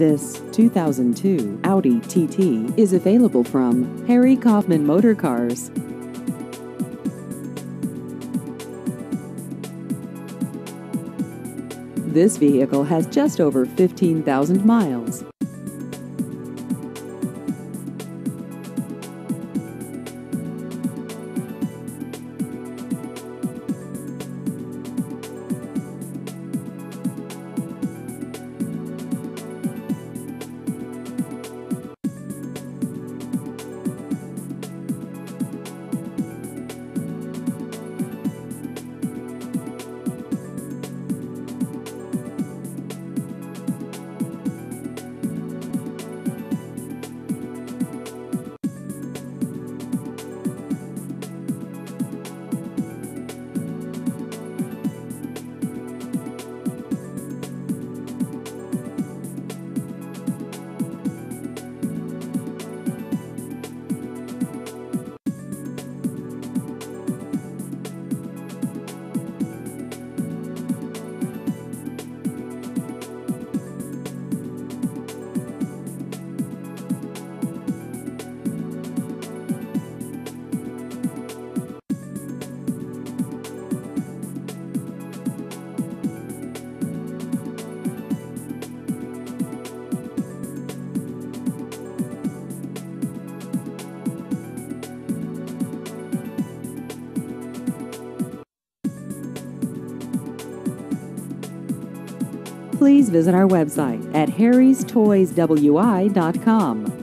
This 2002 Audi TT is available from Harry Kaufmann Motor Cars. This vehicle has just over 15,000 miles. Please visit our website at harrystoyswi.com.